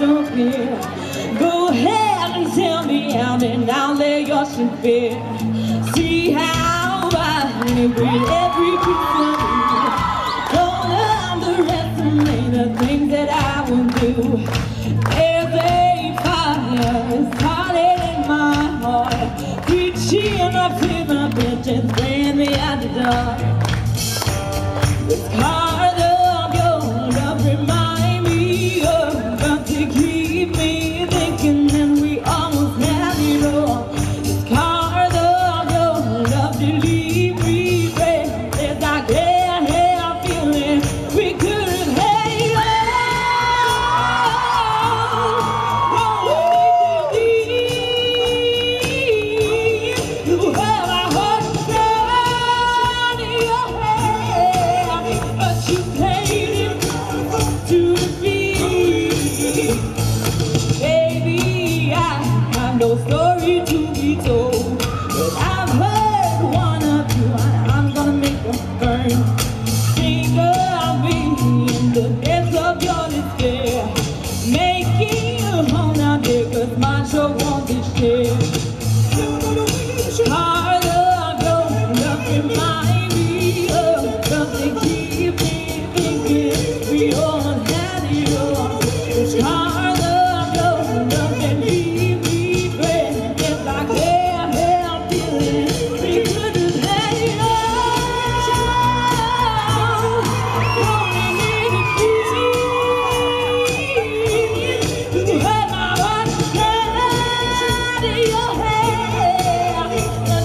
don't fear. Go ahead and tell me out and I'll lay your sin fear. See how I live with every piece of you Don't underestimate the things that I will do. Every fire is started in my heart. Preaching up in my bitch and me out the door It's hard to be told, but I. yeah.